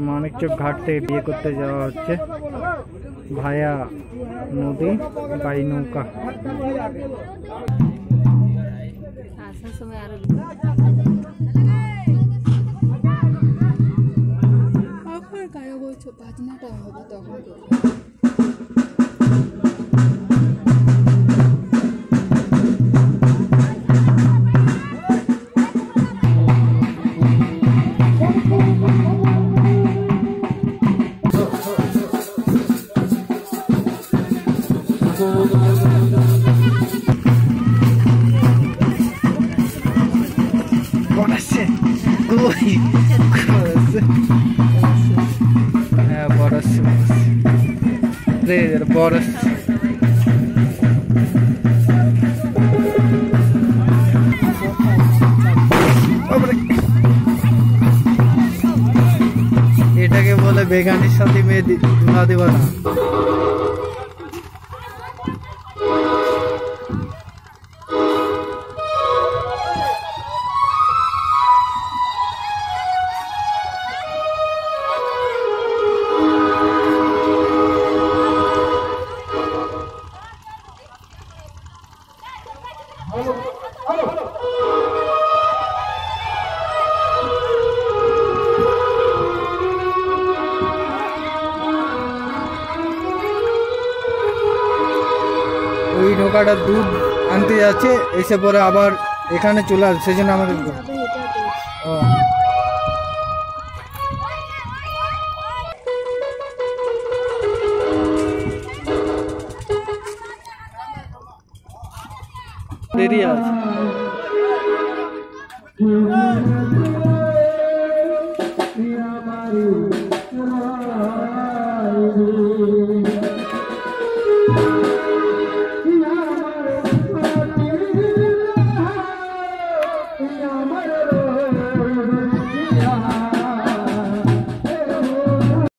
মানিকচক ঘাট থেকে বিয়ে করতে যাওয়া হচ্ছে ভায়া নদী বাই নৌকা আসার সময় আরো এখন কেন বলছো বাজনাটা হবে তখন হ্যাঁ এটাকে বলে বেগানির সাথে মেয়ে না দেওয়া না। ওই নৌকাটা দুধ আনতে যাচ্ছে এসে পরে আবার এখানে চলে আসে সেজন্য আমাদের ও। দেরি আছে